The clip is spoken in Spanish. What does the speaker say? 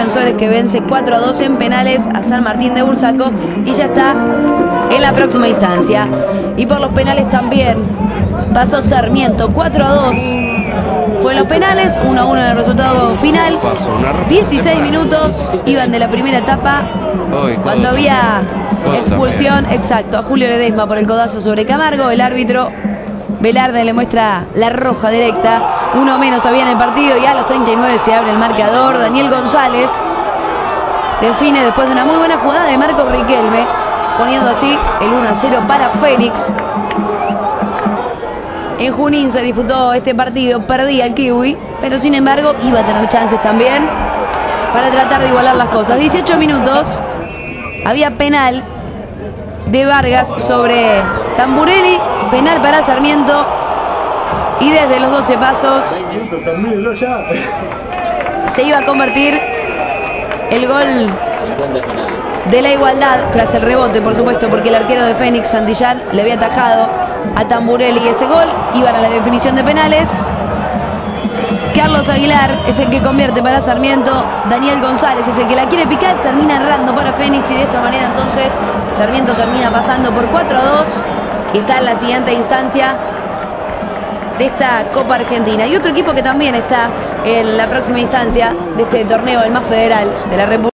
Defensores que vence 4 a 2 en penales a San Martín de Bursaco y ya está en la próxima instancia. Y por los penales también pasó Sarmiento 4 a 2. Fue en los penales, 1 a 1 en el resultado final. 16 minutos iban de la primera etapa cuando había expulsión, exacto, a Julio Ledesma por el codazo sobre Camargo. El árbitro Velarde le muestra la roja directa. Uno menos había en el partido y a los 39 se abre el marcador. Daniel González define después de una muy buena jugada de Marcos Riquelme, poniendo así el 1 a 0 para Fénix. En Junín se disputó este partido, perdía el Kiwi, pero sin embargo iba a tener chances también para tratar de igualar las cosas. 18 minutos, había penal de Vargas sobre Tamburelli, penal para Sarmiento y desde los 12 pasos se iba a convertir el gol de la igualdad tras el rebote, por supuesto, porque el arquero de Fénix, Santillán, le había atajado a Tamburelli ese gol, iban a la definición de penales. Carlos Aguilar es el que convierte para Sarmiento. Daniel González es el que la quiere picar. Termina errando Fénix y de esta manera entonces Sarmiento termina pasando por 4 a 2 y está en la siguiente instancia de esta Copa Argentina. Y otro equipo que también está en la próxima instancia de este torneo, el más federal de la República.